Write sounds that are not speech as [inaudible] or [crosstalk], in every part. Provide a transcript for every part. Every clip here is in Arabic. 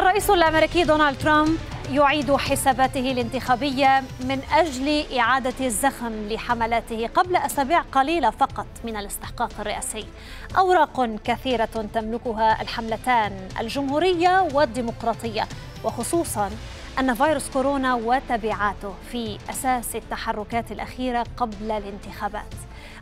الرئيس الأمريكي دونالد ترامب يعيد حساباته الانتخابية من أجل إعادة الزخم لحملاته قبل أسابيع قليلة فقط من الاستحقاق الرئاسي. أوراق كثيرة تملكها الحملتان الجمهورية والديمقراطية وخصوصا أن فيروس كورونا وتبعاته في أساس التحركات الأخيرة قبل الانتخابات.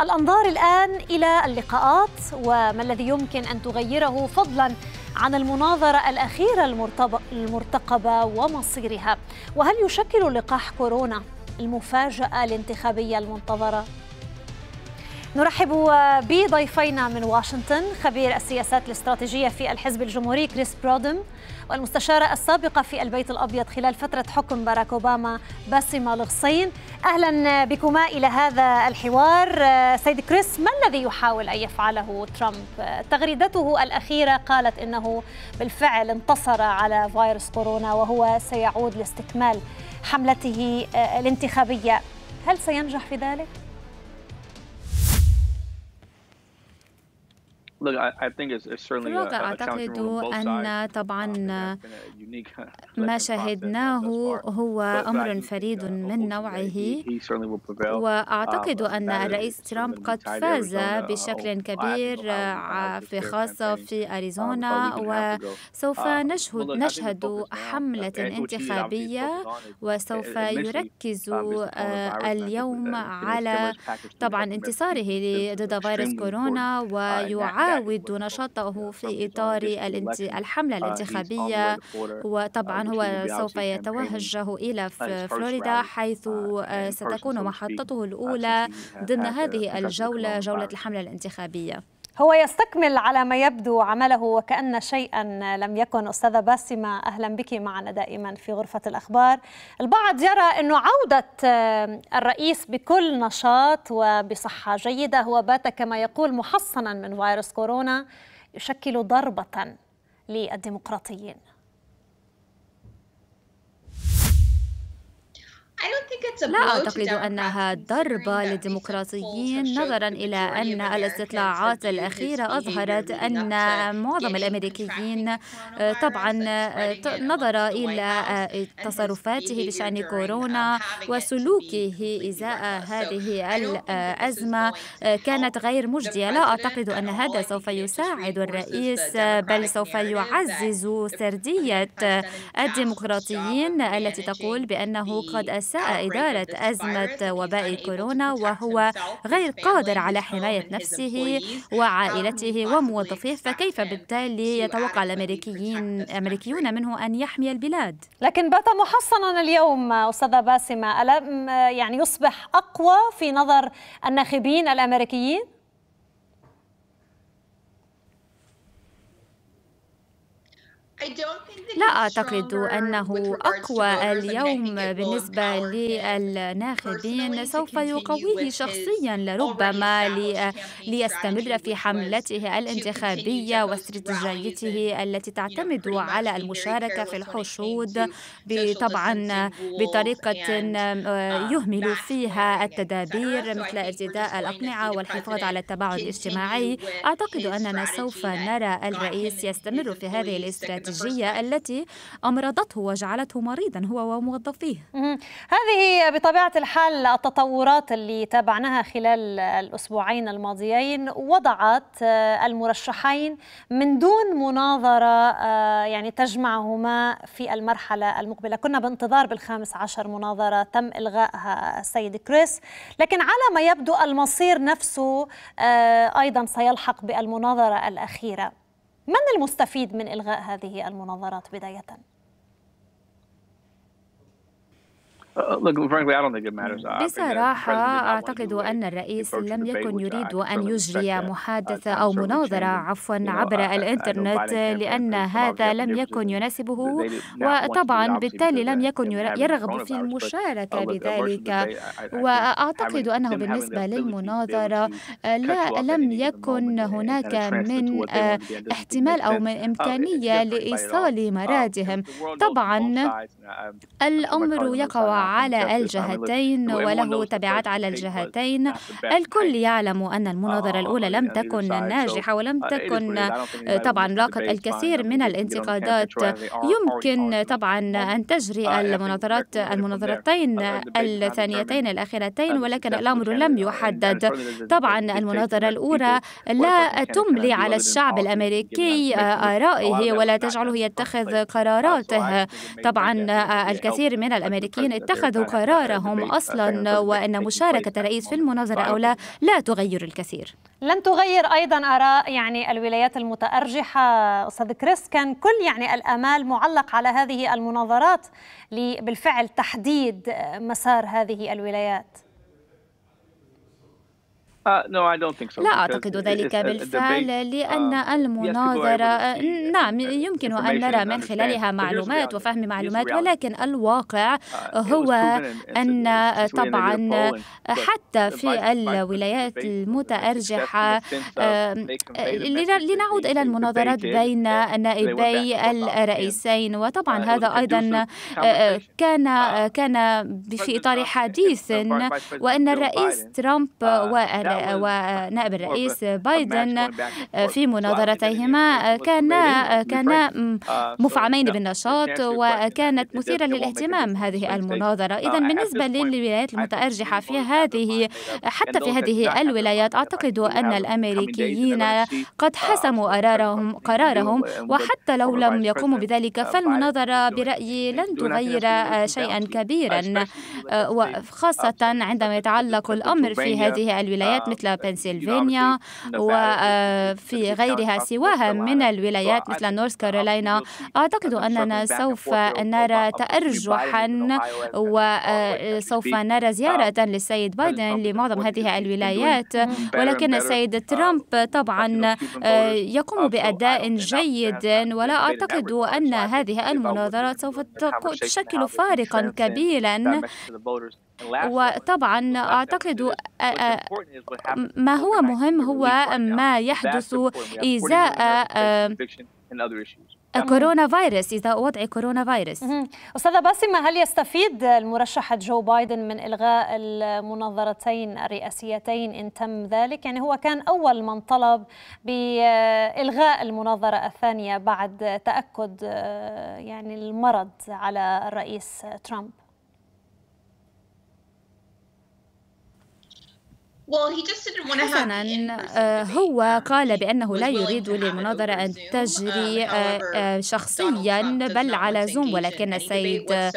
الأنظار الآن إلى اللقاءات وما الذي يمكن أن تغيره فضلا عن المناظرة الأخيرة المرتقبة ومصيرها وهل يشكل لقاح كورونا المفاجأة الانتخابية المنتظرة؟ نرحب بضيفينا من واشنطن خبير السياسات الاستراتيجية في الحزب الجمهوري كريس برودم والمستشارة السابقة في البيت الأبيض خلال فترة حكم باراك أوباما باسمة الغصين. أهلا بكما إلى هذا الحوار. سيد كريس ما الذي يحاول أن يفعله ترامب؟ تغريدته الأخيرة قالت إنه بالفعل انتصر على فيروس كورونا وهو سيعود لاستكمال حملته الانتخابية. هل سينجح في ذلك؟ في الواقع أعتقد أن طبعا [laughs] ما شاهدناه هو أمر فريد من نوعه. وأعتقد أن الرئيس ترامب قد فاز بشكل كبير في خاصة في أريزونا. وسوف نشهد نشهد حملة انتخابية. وسوف يركز اليوم على طبعا انتصاره ضد فيروس كورونا. ويعاد يعاود نشاطه في إطار الحملة الانتخابية وطبعا هو سوف يتوجه إلى فلوريدا حيث ستكون محطته الأولى ضمن هذه الجولة جولة الحملة الانتخابية. هو يستكمل على ما يبدو عمله وكأن شيئا لم يكن. أستاذة باسمة أهلا بك معنا دائما في غرفة الأخبار. البعض يرى أنه عودة الرئيس بكل نشاط وبصحة جيدة. هو بات كما يقول محصنا من فيروس كورونا يشكل ضربة للديمقراطيين. لا أعتقد أنها ضربة للديمقراطيين نظرا إلى أن الاستطلاعات الأخيرة أظهرت أن معظم الأمريكيين طبعا نظر إلى تصرفاته بشأن كورونا وسلوكه إزاء هذه الأزمة كانت غير مجدية. لا أعتقد أن هذا سوف يساعد الرئيس بل سوف يعزز سردية الديمقراطيين التي تقول بأنه قد أساء إدارة أزمة وباء كورونا وهو غير قادر على حماية نفسه وعائلته وموظفيه فكيف بالتالي يتوقع الأمريكيين الأمريكيون منه أن يحمي البلاد؟ لكن بات محصنا اليوم أستاذة باسمة ألم يعني يصبح أقوى في نظر الناخبين الأمريكيين؟ لا أعتقد أنه أقوى اليوم بالنسبة للناخبين سوف يقويه شخصيا لربما ليستمر في حملته الانتخابية واستراتيجيته التي تعتمد على المشاركة في الحشود طبعا بطريقة يهمل فيها التدابير مثل ارتداء الأقنعة والحفاظ على التباعد الاجتماعي. أعتقد أننا سوف نرى الرئيس يستمر في هذه الاستراتيجية. الاستراتيجية التي أمرضته وجعلته مريضا هو وموظفيه. هذه بطبيعة الحال التطورات اللي تابعناها خلال الأسبوعين الماضيين وضعت المرشحين من دون مناظرة يعني تجمعهما في المرحلة المقبلة. كنا بانتظار بالخامس عشر مناظرة تم إلغائها السيد كريس. لكن على ما يبدو المصير نفسه أيضا سيلحق بالمناظرة الأخيرة. من المستفيد من إلغاء هذه المناظرات بداية؟ بصراحة أعتقد أن الرئيس لم يكن يريد أن يجري محادثة أو مناظرة عفوا عبر الإنترنت لأن هذا لم يكن يناسبه وطبعا بالتالي لم يكن يرغب في المشاركة بذلك. وأعتقد أنه بالنسبة للمناظرة لا لم يكن هناك من احتمال أو من إمكانية لإيصال مرادهم طبعا الأمر يقع على الجهتين وله تبعات على الجهتين. الكل يعلم أن المناظرة الأولى لم تكن ناجحة ولم تكن طبعا لاقت الكثير من الانتقادات يمكن طبعا أن تجري المناظرات المناظرتين الثانيتين الأخيرتين ولكن الأمر لم يحدد. طبعا المناظرة الأولى لا تملي على الشعب الأمريكي آرائه ولا تجعله يتخذ قراراته طبعا الكثير من الأمريكيين اتخذوا قرارهم أصلا وأن مشاركة الرئيس في المناظرة أو لا لا تغير الكثير. لن تغير أيضا آراء يعني الولايات المتأرجحة. أستاذ كريس كان كل يعني الآمال معلق على هذه المناظرات بالفعل تحديد مسار هذه الولايات. لا أعتقد ذلك بالفعل لأن uh, المناظرة نعم يمكن أن نرى من خلالها معلومات وفهم معلومات ولكن الواقع uh, هو أن طبعا حتى في الولايات المتأرجحة لنعود إلى المناظرات بين نائبي الرئيسين وطبعا هذا أيضا كان كان في إطار حديث وأن الرئيس ترامب ونائب الرئيس بايدن في مناظرتيهما كانا كانا مفعمين بالنشاط وكانت مثيرة للاهتمام هذه المناظرة. إذا بالنسبة للولايات المتأرجحة في هذه حتى في هذه الولايات أعتقد أن الأمريكيين قد حسموا قرارهم قرارهم. وحتى لو لم يقوموا بذلك فالمناظرة برأيي لن تغير شيئا كبيرا. وخاصة عندما يتعلق الأمر في هذه الولايات ولايات مثل بنسلفانيا وفي غيرها سواها من الولايات مثل نورث كارولاينا أعتقد أننا سوف نرى تأرجحا وسوف نرى زيارة للسيد بايدن لمعظم هذه الولايات ولكن السيد ترامب طبعا يقوم بأداء جيد ولا أعتقد أن هذه المناظرات سوف تشكل فارقا كبيرا وطبعا أعتقد ما هو مهم هو ما يحدث إزاء كورونا فيروس إذا وضع كورونا فيروس. أستاذة باسمة هل يستفيد المرشح جو بايدن من إلغاء المناظرتين الرئاسيتين إن تم ذلك؟ يعني هو كان أول من طلب بإلغاء المناظرة الثانية بعد تأكد يعني المرض على الرئيس ترامب. حسنا آه، هو قال بأنه لا يريد للمناظرة أن تجري آه، آه، شخصيا بل على زوم ولكن السيد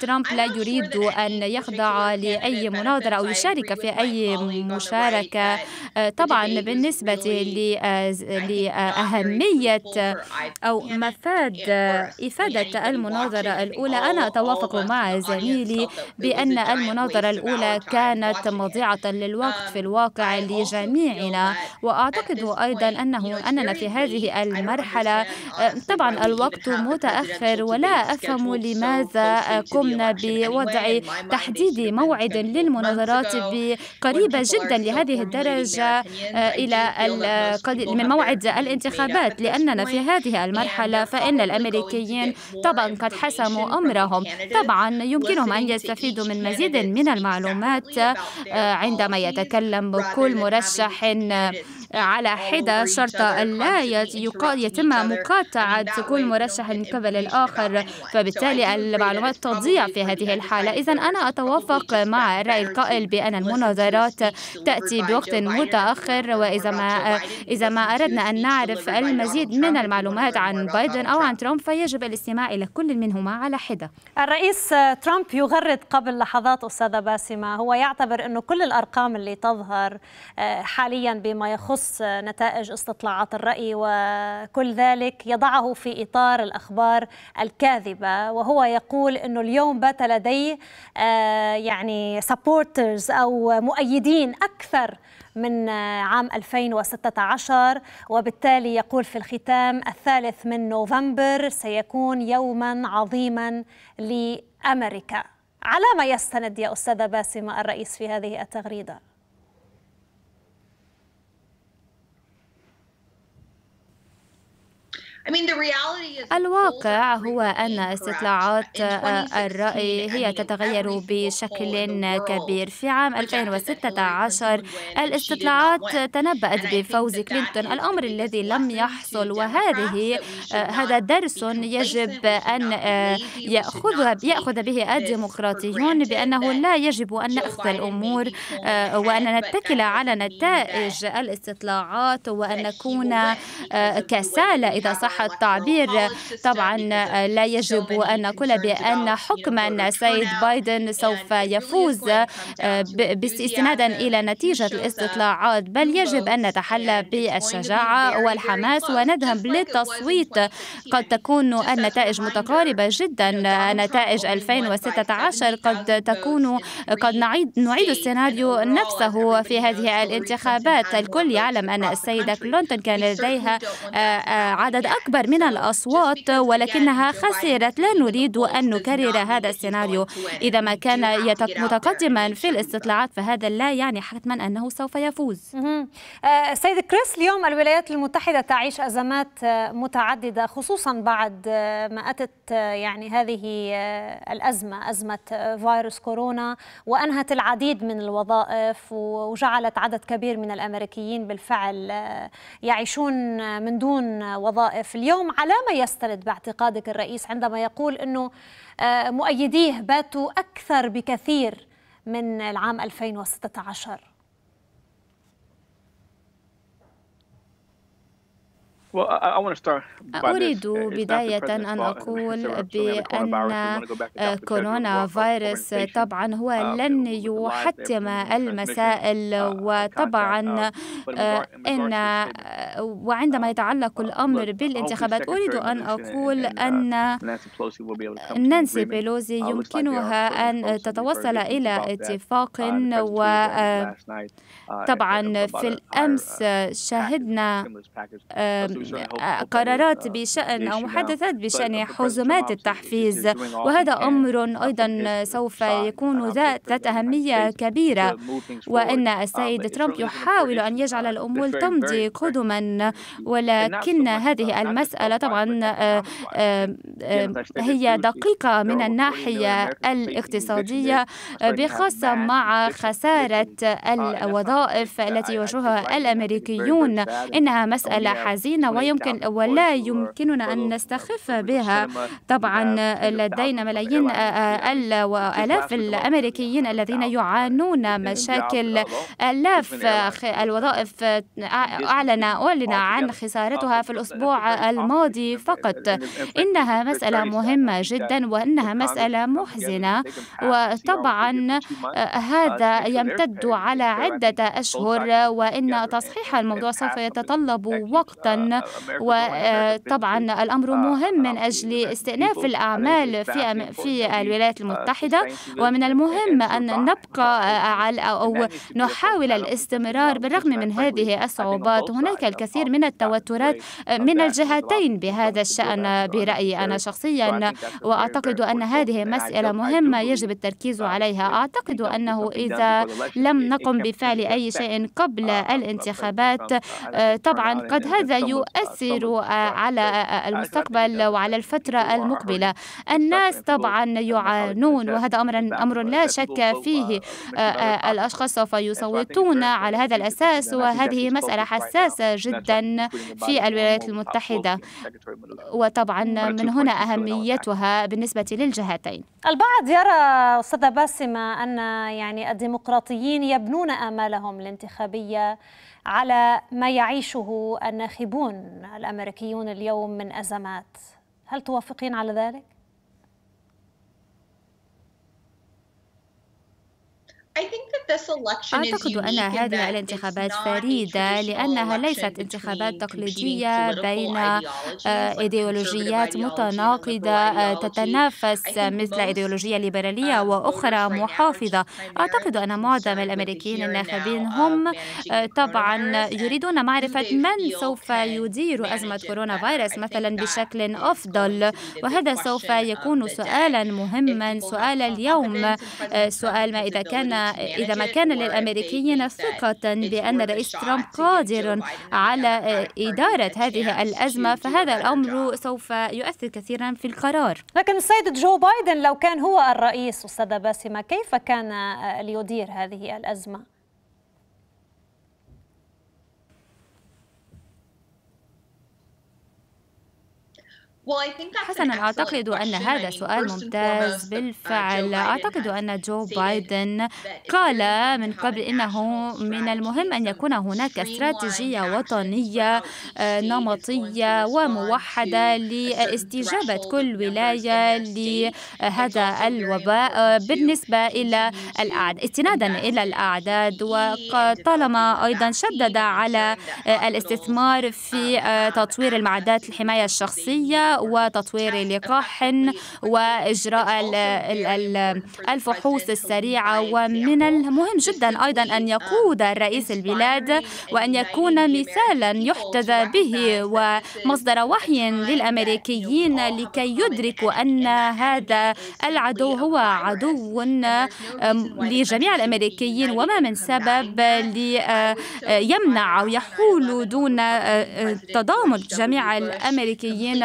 ترامب لا يريد أن يخضع لأي مناظرة أو يشارك في أي مشاركة. طبعا بالنسبة لأهمية أو مفاد إفادة المناظرة الأولى. أنا أتوافق مع زميلي بأن المناظرة الأولى كانت مضيعة للوقت. في الواقع لجميعنا. وأعتقد أيضا أنه أننا في هذه المرحلة طبعا الوقت متأخر ولا أفهم لماذا قمنا بوضع تحديد موعد للمناظرات قريبة جدا لهذه الدرجة إلى من موعد الانتخابات. لأننا في هذه المرحلة فإن الأمريكيين طبعا قد حسموا أمرهم. طبعا يمكنهم أن يستفيدوا من مزيد من المعلومات آه، عندما يتكلم يتكلم كل مرشح على حدة شرط ألا يتم مقاطعة كل مرشح من قبل الآخر. فبالتالي المعلومات تضيع في هذه الحالة. إذا أنا أتوافق مع الرأي القائل بأن المناظرات تأتي بوقت متأخر. وإذا ما إذا ما أردنا أن نعرف المزيد من المعلومات عن بايدن أو عن ترامب فيجب الاستماع إلى كل منهما على حدة. الرئيس ترامب يغرد قبل لحظات أستاذة باسمة. هو يعتبر أنه كل الأرقام اللي تظهر آه، حاليا بما يخص نتائج استطلاعات الرأي وكل ذلك يضعه في إطار الأخبار الكاذبة وهو يقول أنه اليوم بات لديه آه، يعني سبورترز أو مؤيدين أكثر من عام 2016 وبالتالي يقول في الختام الثالث من نوفمبر سيكون يوما عظيما لأمريكا. على ما يستند يا أستاذة باسمة الرئيس في هذه التغريدة. الواقع هو أن استطلاعات الرأي هي تتغير بشكل كبير. في عام 2016 الاستطلاعات تنبأت بفوز كلينتون. الأمر الذي لم يحصل وهذه هذا درس يجب أن يأخذ يأخذ به الديمقراطيون بأنه لا يجب أن نأخذ الأمور وأن نتكل على نتائج الاستطلاعات وأن نكون كسالى إذا صح التعبير. طبعا لا يجب أن نقول بأن حكما سيد بايدن سوف يفوز استنادا إلى نتيجة الاستطلاعات. بل يجب أن نتحلى بالشجاعة والحماس ونذهب للتصويت قد تكون النتائج متقاربة جدا. نتائج 2016 قد تكون قد نعيد نعيد السيناريو نفسه في هذه الانتخابات. الكل يعلم أن السيدة كلينتون كان لديها عدد أكبر من الأصوات ولكنها خسرت. لا نريد أن نكرر هذا السيناريو. إذا ما كان متقدما في الاستطلاعات فهذا لا يعني حتما أنه سوف يفوز. آه، سيد كريس اليوم الولايات المتحدة تعيش أزمات متعددة خصوصا بعد ما أتت يعني هذه الأزمة أزمة فيروس كورونا وأنهت العديد من الوظائف وجعلت عدد كبير من الأمريكيين بالفعل يعيشون من دون وظائف اليوم على ما يستند باعتقادك الرئيس عندما يقول أنه مؤيديه باتوا أكثر بكثير من العام 2016 أريد بداية أن أقول بأن كورونا فيروس طبعا هو uh, لن يحتم المسائل uh, وطبعا uh, إن وعندما يتعلق الأمر بالانتخابات أريد أن أقول أن نانسي بيلوزي يمكنها أن تتوصل إلى اتفاق وطبعا في الأمس شاهدنا قرارات بشأن أو محادثات بشأن حزمات التحفيز وهذا أمر أيضا سوف يكون ذات أهمية كبيرة. وأن السيد ترامب يحاول أن يجعل الأمور تمضي قدما. ولكن هذه المسألة طبعا آه، آه، آه، هي دقيقة من الناحية الاقتصادية بخاصة مع خسارة الوظائف التي يواجهها الأمريكيون إنها مسألة حزينة ويمكن ولا يمكننا أن نستخف بها. طبعا لدينا ملايين وآلاف الأمريكيين الذين يعانون مشاكل آلاف الوظائف أعلن أعلن عن خسارتها في الأسبوع الماضي فقط. إنها مسألة مهمة جدا وإنها مسألة محزنة. وطبعا هذا يمتد على عدة أشهر وإن تصحيح الموضوع سوف يتطلب وقتا وطبعا الأمر مهم من أجل استئناف الأعمال في في الولايات المتحدة. ومن المهم أن نبقى [laughs] على أو نحاول الاستمرار بالرغم من هذه الصعوبات. هناك الكثير من التوترات من الجهتين بهذا الشأن. برأيي أنا شخصيا وأعتقد أن هذه مسألة مهمة يجب التركيز عليها. أعتقد أنه إذا لم نقم بفعل أي شيء قبل الانتخابات طبعا قد هذا يؤثر على المستقبل وعلى الفترة المقبلة الناس طبعا يعانون وهذا أمر أمر لا شك فيه الأشخاص سوف يصوتون على هذا الأساس وهذه مسألة حساسة جدا في الولايات المتحدة وطبعا من هنا أهميتها بالنسبة للجهتين البعض يرى أستاذة باسمة أن يعني الديمقراطيين يبنون آمالهم الانتخابية على ما يعيشه الناخبون الأمريكيون اليوم من أزمات. هل توافقين على ذلك؟ أعتقد أن هذه الانتخابات فريدة لأنها ليست انتخابات تقليدية بين آه، إيديولوجيات متناقضة آه، تتنافس مثل إيديولوجية ليبرالية وأخرى محافظة. أعتقد أن معظم الأمريكيين الناخبين هم آه، طبعا يريدون معرفة من سوف يدير أزمة كورونا فيروس مثلا بشكل أفضل. وهذا سوف يكون سؤالا مهما سؤال اليوم سؤال ما إذا كان إذا عندما كان للأمريكيين ثقة بأن الرئيس ترامب قادر على إدارة هذه الأزمة فهذا الأمر سوف يؤثر كثيرا في القرار لكن السيد جو بايدن لو كان هو الرئيس أستاذة باسمة كيف كان ليدير هذه الأزمة؟ حسنا أعتقد أن هذا سؤال ممتاز بالفعل. أعتقد أن جو بايدن قال من قبل إنه من المهم أن يكون هناك استراتيجية وطنية آه، نمطية وموحدة لاستجابة كل ولاية لهذا الوباء آه، بالنسبة إلى الأعداد استنادا إلى الأعداد. وطالما أيضا شدد على آه، الاستثمار في تطوير المعدات الحماية الشخصية وتطوير لقاح وإجراء الفحوص السريعة. ومن المهم جدا أيضا أن يقود رئيس البلاد وأن يكون مثالا يحتذى به ومصدر وحي للأمريكيين لكي يدركوا أن هذا العدو هو عدو لجميع الأمريكيين. وما من سبب ليمنع أو يحول دون تضامن جميع الأمريكيين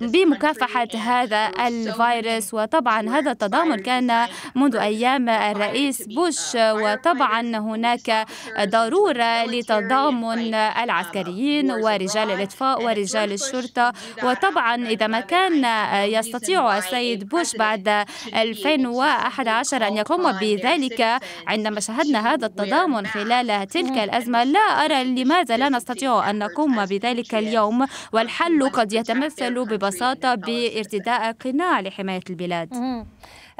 بمكافحة هذا الفيروس. وطبعا هذا التضامن كان منذ أيام الرئيس بوش. وطبعا هناك ضرورة لتضامن العسكريين ورجال الإطفاء ورجال الشرطة. وطبعا إذا ما كان يستطيع السيد بوش بعد 2011 أن يقوم بذلك عندما شاهدنا هذا التضامن خلال تلك الأزمة لا أرى لماذا لا نستطيع أن نقوم بذلك اليوم. والحل قد يتمثل يتمثل ببساطة بارتداء قناع لحماية البلاد.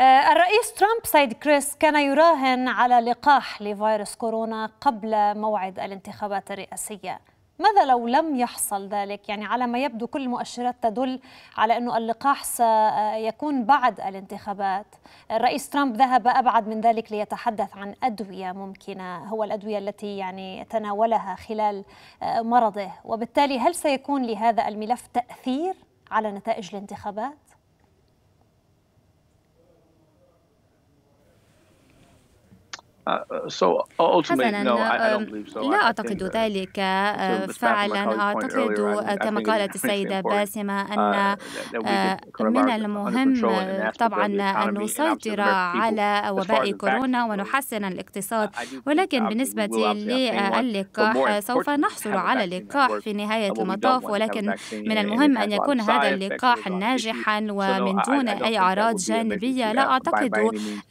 آه، الرئيس ترامب سيد كريس كان يراهن على لقاح لفيروس كورونا قبل موعد الانتخابات الرئاسية. ماذا لو لم يحصل ذلك؟ يعني على ما يبدو كل المؤشرات تدل على أنه اللقاح سيكون بعد الانتخابات. الرئيس ترامب ذهب أبعد من ذلك ليتحدث عن أدوية ممكنة هو الأدوية التي يعني تناولها خلال آه، مرضه. وبالتالي هل سيكون لهذا الملف تأثير على نتائج الانتخابات؟ حسنا لا أعتقد ذلك. فعلا. أعتقد كما قالت السيدة باسمة أن من المهم طبعا أن نسيطر على وباء كورونا ونحسن الاقتصاد. ولكن بالنسبة للقاح سوف نحصل على لقاح في نهاية المطاف. ولكن من المهم أن يكون هذا اللقاح ناجحا ومن دون أي أعراض جانبية. لا أعتقد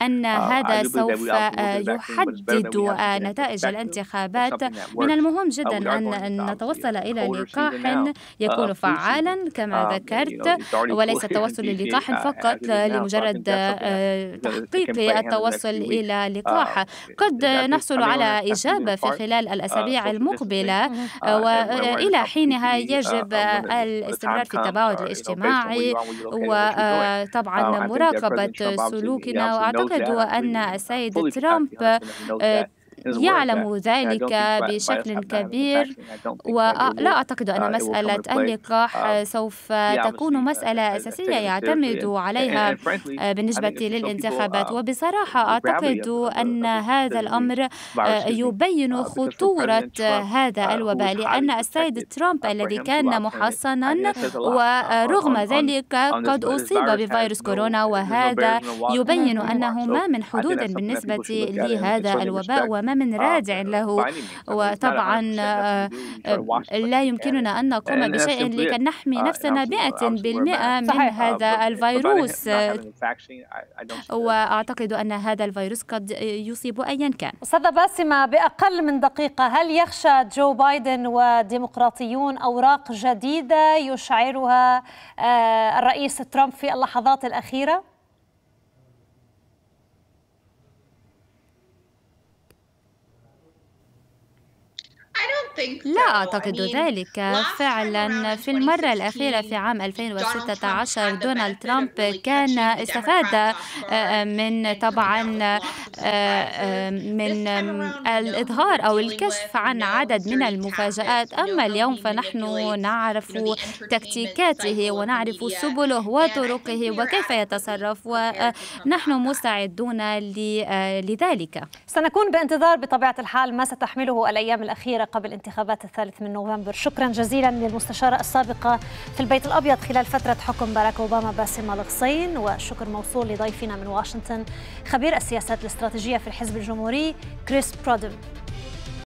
أن هذا سوف يحقق يحدد نتائج الانتخابات. من المهم جدا أن نتوصل إلى لقاح يكون فعالا كما ذكرت وليس التوصل للقاح فقط لمجرد تحقيق التوصل إلى لقاح. قد نحصل على إجابة في خلال الأسابيع المقبلة وإلى حينها يجب الاستمرار في التباعد الاجتماعي. وطبعا مراقبة سلوكنا وأعتقد أن السيد ترامب uh, يعلم ذلك بشكل كبير ولا أعتقد أن مسألة اللقاح سوف تكون مسألة أساسية يعتمد عليها آه، بالنسبة للانتخابات. وبصراحة أعتقد أن هذا الأمر آه، يبين خطورة هذا الوباء لأن السيد ترامب الذي كان محصنا ورغم ذلك قد أصيب بفيروس كورونا وهذا يبين أنه ما من حدود بالنسبة لهذا الوباء وما من رادع له. وطبعا آه، لا يمكننا أن نقوم بشيء لكي نحمي نفسنا مئة بالمئة من هذا الفيروس. وأعتقد أن هذا الفيروس قد يصيب أيا كان. أستاذة باسمة بأقل من دقيقة هل يخشى جو بايدن وديمقراطيون أوراق جديدة يشعرها آه، الرئيس ترامب في اللحظات الأخيرة؟ لا أعتقد ذلك فعلا في المرة الأخيرة في عام 2016 دونالد ترامب كان استفاد آه، من طبعا من الإظهار أو الكشف عن عدد من المفاجآت. أما اليوم فنحن نعرف تكتيكاته ونعرف سبله وطرقه وكيف يتصرف ونحن مستعدون لذلك. سنكون بانتظار بطبيعة الحال ما ستحمله الأيام الأخيرة قبل انتخابات الثالث من نوفمبر. شكرا جزيلا للمستشارة السابقة في البيت الأبيض خلال فترة حكم باراك أوباما باسم الغصين والشكر موصول لضيفنا من واشنطن خبير السياسات الاستراتيجية في الحزب الجمهوري كريس برودم.